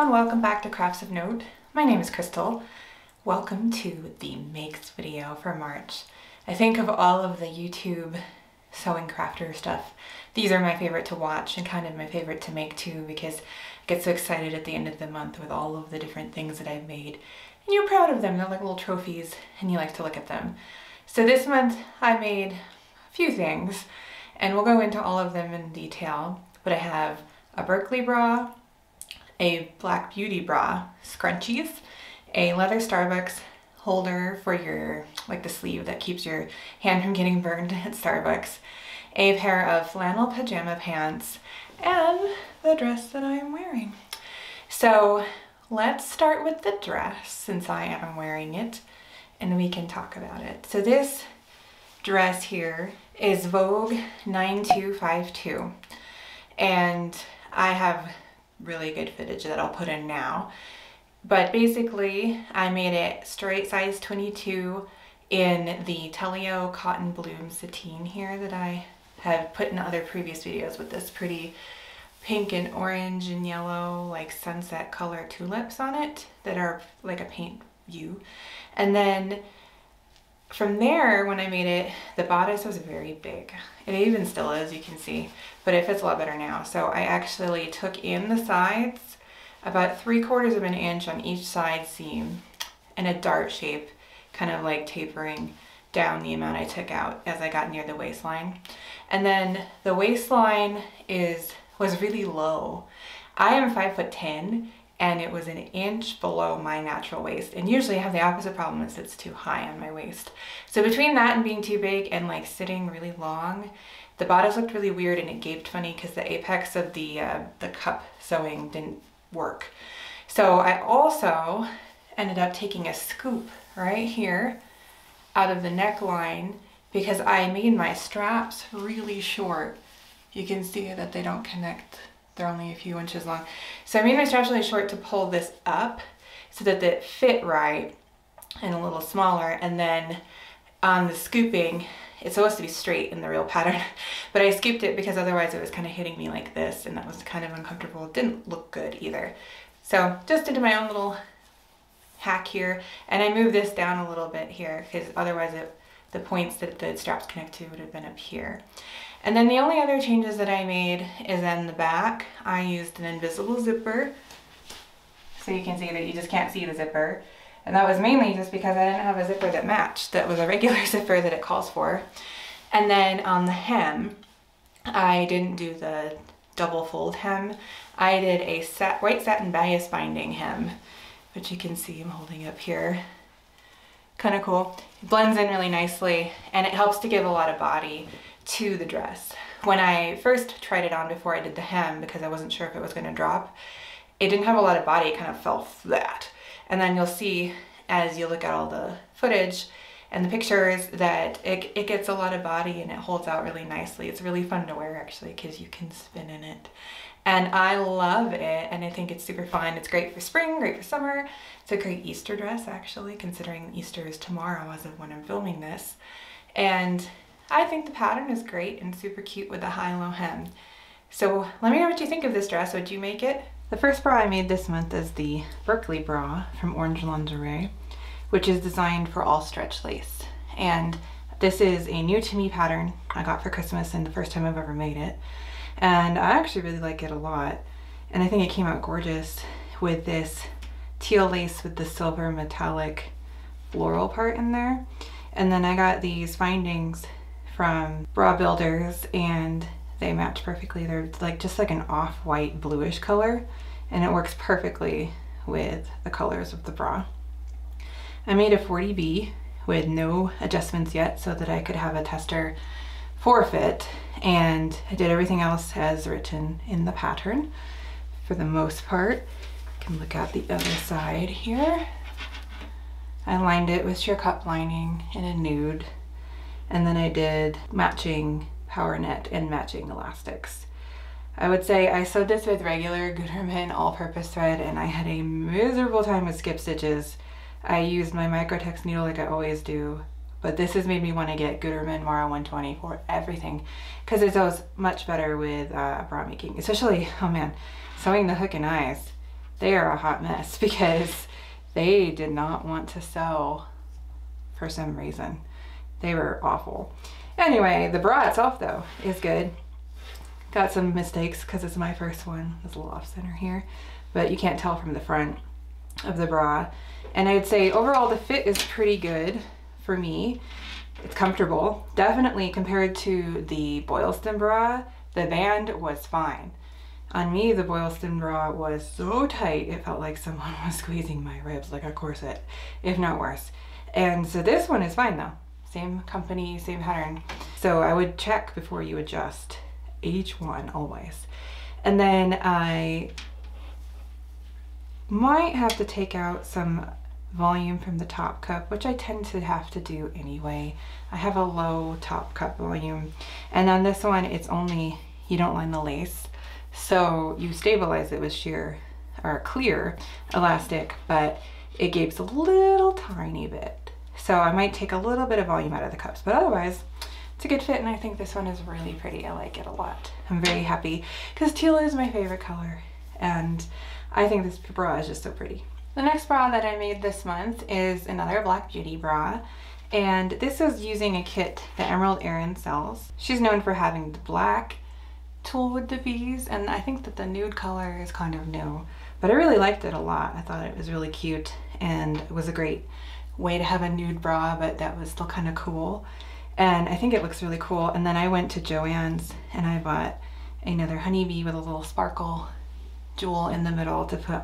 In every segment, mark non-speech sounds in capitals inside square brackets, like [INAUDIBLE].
And welcome back to Crafts of Note. My name is Crystal. Welcome to the makes video for March. I think of all of the YouTube sewing crafter stuff, these are my favorite to watch and kind of my favorite to make too because I get so excited at the end of the month with all of the different things that I've made. And you're proud of them, they're like little trophies and you like to look at them. So this month I made a few things and we'll go into all of them in detail. But I have a Berkeley bra, a Black Beauty bra, scrunchies, a leather Starbucks holder for your, like the sleeve that keeps your hand from getting burned [LAUGHS] at Starbucks, a pair of flannel pajama pants, and the dress that I am wearing. So let's start with the dress since I am wearing it and we can talk about it. So this dress here is Vogue 9252 and I have really good footage that I'll put in now. But basically, I made it straight size 22 in the Telio Cotton Bloom sateen here that I have put in other previous videos with this pretty pink and orange and yellow like sunset color tulips on it that are like a paint view. And then from there, when I made it, the bodice was very big. It even still is, you can see, but it fits a lot better now. So I actually took in the sides, about three quarters of an inch on each side seam in a dart shape, kind of like tapering down the amount I took out as I got near the waistline. And then the waistline is was really low. I am five foot 10 and it was an inch below my natural waist. And usually I have the opposite problem is it's too high on my waist. So between that and being too big and like sitting really long, the bodice looked really weird and it gaped funny because the apex of the, uh, the cup sewing didn't work. So I also ended up taking a scoop right here out of the neckline because I made my straps really short. You can see that they don't connect they're only a few inches long. So I made my straps really short to pull this up so that it fit right and a little smaller. And then on the scooping, it's supposed to be straight in the real pattern, [LAUGHS] but I scooped it because otherwise it was kind of hitting me like this and that was kind of uncomfortable. It didn't look good either. So just into my own little hack here. And I moved this down a little bit here because otherwise it, the points that the straps connect to would have been up here. And then the only other changes that I made is in the back. I used an invisible zipper. So you can see that you just can't see the zipper. And that was mainly just because I didn't have a zipper that matched. That was a regular [LAUGHS] zipper that it calls for. And then on the hem, I didn't do the double fold hem. I did a sat white satin bias binding hem, which you can see I'm holding up here. Kind of cool. It blends in really nicely and it helps to give a lot of body to the dress. When I first tried it on before I did the hem because I wasn't sure if it was going to drop, it didn't have a lot of body, it kind of fell flat. And then you'll see as you look at all the footage and the pictures that it, it gets a lot of body and it holds out really nicely. It's really fun to wear actually because you can spin in it. And I love it and I think it's super fun. It's great for spring, great for summer. It's a great Easter dress actually considering Easter is tomorrow as of when I'm filming this. And I think the pattern is great and super cute with the high-low hem. So let me know what you think of this dress. Would you make it? The first bra I made this month is the Berkeley bra from Orange Lingerie, which is designed for all stretch lace. And this is a new to me pattern I got for Christmas and the first time I've ever made it. And I actually really like it a lot. And I think it came out gorgeous with this teal lace with the silver metallic floral part in there. And then I got these findings from Bra Builders and they match perfectly. They're like just like an off-white bluish color and it works perfectly with the colors of the bra. I made a 40B with no adjustments yet so that I could have a tester for fit and I did everything else as written in the pattern for the most part. You can look at the other side here. I lined it with sheer cup lining in a nude and then I did matching power net and matching elastics. I would say I sewed this with regular Gutermann all-purpose thread and I had a miserable time with skip stitches. I used my Microtex needle like I always do, but this has made me want to get Gutermann Mara 120 for everything because it sews much better with uh, bra making, especially, oh man, sewing the hook and eyes. they are a hot mess [LAUGHS] because they did not want to sew for some reason. They were awful. Anyway, the bra itself though is good. Got some mistakes because it's my first one. There's a little off center here, but you can't tell from the front of the bra. And I'd say overall the fit is pretty good for me. It's comfortable. Definitely compared to the Boylston bra, the band was fine. On me, the Boylston bra was so tight, it felt like someone [LAUGHS] was squeezing my ribs like a corset, if not worse. And so this one is fine though. Same company, same pattern. So I would check before you adjust each one always. And then I might have to take out some volume from the top cup, which I tend to have to do anyway. I have a low top cup volume. And on this one, it's only, you don't line the lace. So you stabilize it with sheer or clear elastic, but it gapes a little tiny bit. So I might take a little bit of volume out of the cups, but otherwise it's a good fit and I think this one is really pretty. I like it a lot. I'm very happy because teal is my favorite color and I think this bra is just so pretty. The next bra that I made this month is another Black Beauty bra and this is using a kit that Emerald Erin sells. She's known for having the black tulle with the V's and I think that the nude color is kind of new but I really liked it a lot. I thought it was really cute and it was a great way to have a nude bra but that was still kind of cool and I think it looks really cool and then I went to Joann's and I bought another honeybee with a little sparkle jewel in the middle to put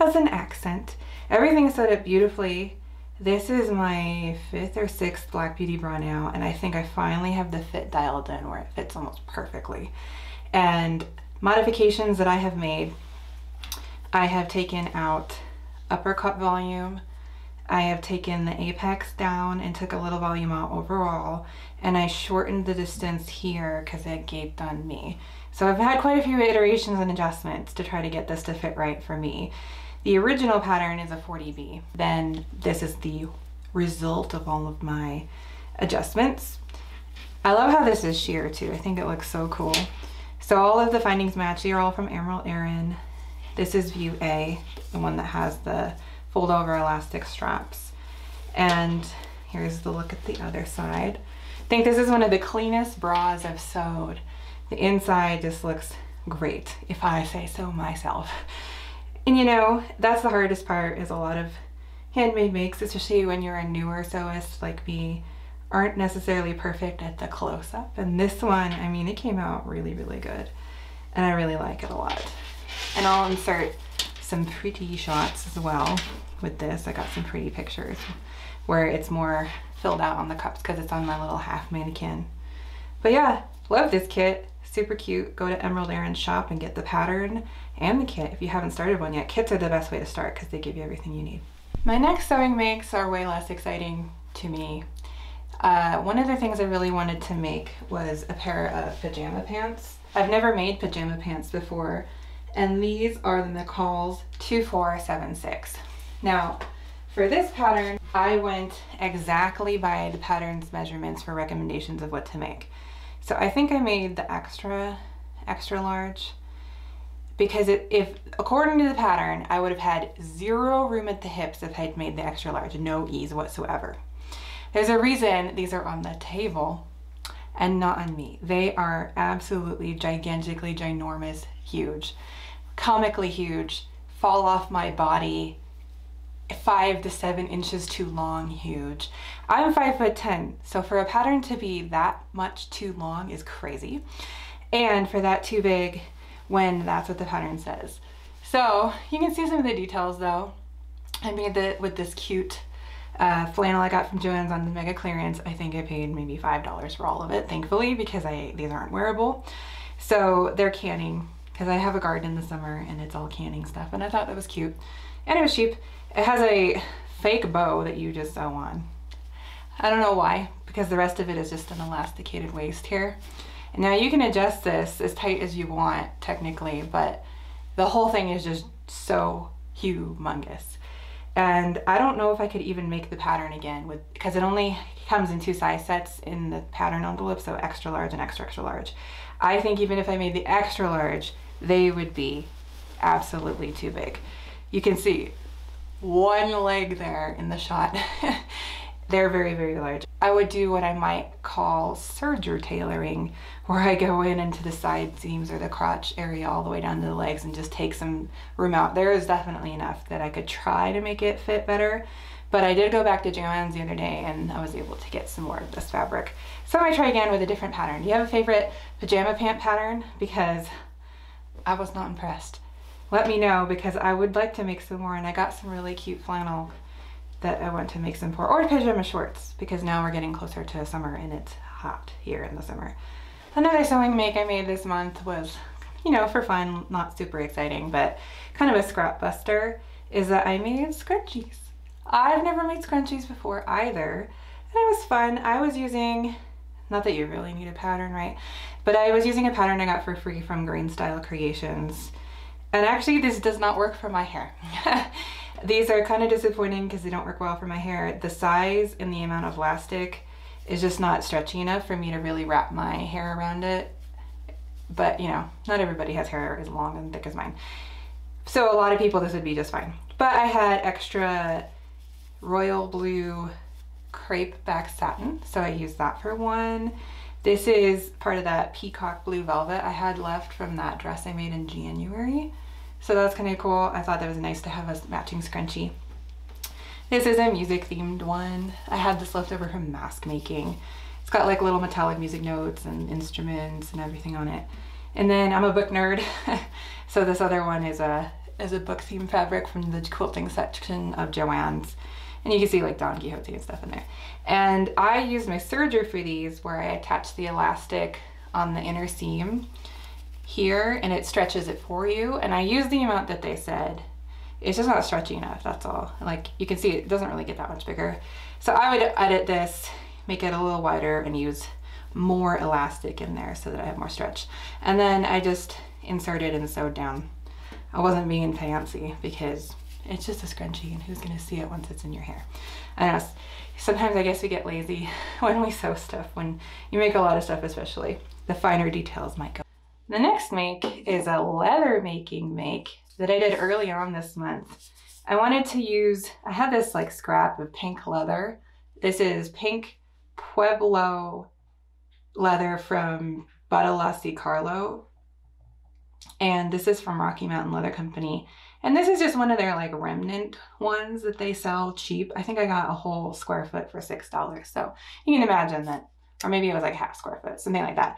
as an accent. Everything set up beautifully. This is my fifth or sixth Black Beauty bra now and I think I finally have the fit dialed in where it fits almost perfectly and modifications that I have made, I have taken out upper cup volume, I have taken the apex down and took a little volume out overall and I shortened the distance here because it gaped on me. So I've had quite a few iterations and adjustments to try to get this to fit right for me. The original pattern is a 40B. Then this is the result of all of my adjustments. I love how this is sheer too. I think it looks so cool. So all of the findings match. These are all from Emerald Erin. This is view A, the one that has the fold over elastic straps. And here's the look at the other side. I think this is one of the cleanest bras I've sewed. The inside just looks great, if I say so myself. And you know, that's the hardest part is a lot of handmade makes, especially when you're a newer sewist like me aren't necessarily perfect at the close-up. And this one, I mean, it came out really, really good. And I really like it a lot. And I'll insert some pretty shots as well with this. I got some pretty pictures where it's more filled out on the cups because it's on my little half mannequin. But yeah, love this kit. Super cute. Go to Emerald Erin's shop and get the pattern and the kit if you haven't started one yet. Kits are the best way to start because they give you everything you need. My next sewing makes are way less exciting to me uh, one of the things I really wanted to make was a pair of pajama pants. I've never made pajama pants before, and these are the McCall's 2476. Now, for this pattern, I went exactly by the pattern's measurements for recommendations of what to make. So I think I made the extra, extra large because it, if according to the pattern, I would have had zero room at the hips if I'd made the extra large, no ease whatsoever. There's a reason these are on the table and not on me. They are absolutely gigantically ginormous, huge, comically huge, fall off my body, five to seven inches too long, huge. I'm five foot 10, so for a pattern to be that much too long is crazy. And for that too big when that's what the pattern says. So you can see some of the details though. I made it with this cute uh, flannel I got from Joann's on the mega clearance. I think I paid maybe $5 for all of it, thankfully, because I these aren't wearable. So they're canning, because I have a garden in the summer and it's all canning stuff, and I thought that was cute. And it was cheap. It has a fake bow that you just sew on. I don't know why, because the rest of it is just an elasticated waist here. And now you can adjust this as tight as you want, technically, but the whole thing is just so humongous. And I don't know if I could even make the pattern again with because it only comes in two size sets in the pattern envelope, so extra large and extra extra large. I think even if I made the extra large, they would be absolutely too big. you can see one leg there in the shot. [LAUGHS] They're very, very large. I would do what I might call serger tailoring, where I go in into the side seams or the crotch area all the way down to the legs and just take some room out. There is definitely enough that I could try to make it fit better. But I did go back to Joann's the other day and I was able to get some more of this fabric. So I try again with a different pattern. Do you have a favorite pajama pant pattern? Because I was not impressed. Let me know because I would like to make some more and I got some really cute flannel that I want to make some for, or pajama shorts because now we're getting closer to summer and it's hot here in the summer. Another sewing make I made this month was, you know, for fun, not super exciting, but kind of a scrap buster, is that I made scrunchies. I've never made scrunchies before either, and it was fun. I was using, not that you really need a pattern, right? But I was using a pattern I got for free from Green Style Creations. And actually this does not work for my hair. [LAUGHS] These are kind of disappointing because they don't work well for my hair. The size and the amount of elastic is just not stretchy enough for me to really wrap my hair around it. But you know, not everybody has hair as long and thick as mine. So a lot of people this would be just fine. But I had extra royal blue crepe back satin. So I used that for one. This is part of that peacock blue velvet I had left from that dress I made in January. So that's kind of cool. I thought that was nice to have a matching scrunchie. This is a music themed one. I had this left over from mask making. It's got like little metallic music notes and instruments and everything on it. And then I'm a book nerd. [LAUGHS] so this other one is a is a book theme fabric from the quilting section of Joann's. And you can see like Don Quixote and stuff in there. And I used my serger for these where I attached the elastic on the inner seam here and it stretches it for you. And I use the amount that they said. It's just not stretchy enough, that's all. Like you can see it doesn't really get that much bigger. So I would edit this, make it a little wider and use more elastic in there so that I have more stretch. And then I just inserted and sewed down. I wasn't being fancy because it's just a scrunchie and who's gonna see it once it's in your hair? I know, sometimes I guess we get lazy [LAUGHS] when we sew stuff, when you make a lot of stuff especially. The finer details might go. The next make is a leather making make that I did early on this month. I wanted to use, I had this like scrap of pink leather. This is pink Pueblo leather from Badalassi Carlo. And this is from Rocky Mountain Leather Company. And this is just one of their like remnant ones that they sell cheap. I think I got a whole square foot for $6. So you can imagine that, or maybe it was like half square foot, something like that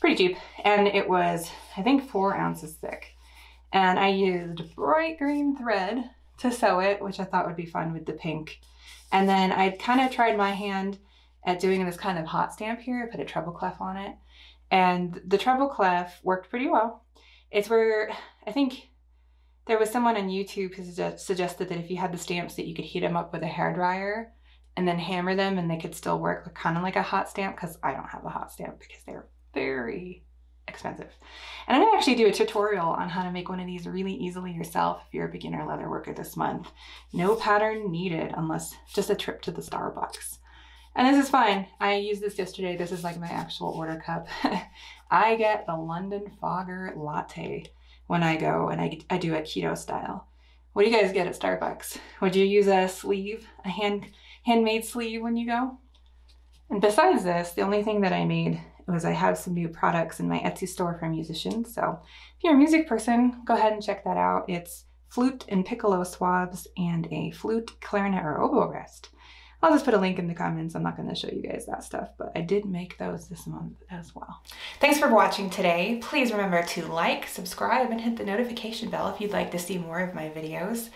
pretty cheap. And it was, I think, four ounces thick. And I used bright green thread to sew it, which I thought would be fun with the pink. And then I kind of tried my hand at doing this kind of hot stamp here. I put a treble clef on it. And the treble clef worked pretty well. It's where, I think there was someone on YouTube who suggested that if you had the stamps that you could heat them up with a hair dryer and then hammer them and they could still work kind of like a hot stamp because I don't have a hot stamp because they're very expensive. And I'm gonna actually do a tutorial on how to make one of these really easily yourself if you're a beginner leather worker this month. No pattern needed unless just a trip to the Starbucks. And this is fine. I used this yesterday. This is like my actual order cup. [LAUGHS] I get the London Fogger latte when I go and I, I do a keto style. What do you guys get at Starbucks? Would you use a sleeve, a hand handmade sleeve when you go? And besides this, the only thing that I made was I have some new products in my Etsy store for musicians. So if you're a music person, go ahead and check that out. It's flute and piccolo swabs and a flute, clarinet, or oboe rest. I'll just put a link in the comments. I'm not going to show you guys that stuff, but I did make those this month as well. Thanks for watching today. Please remember to like, subscribe, and hit the notification bell if you'd like to see more of my videos.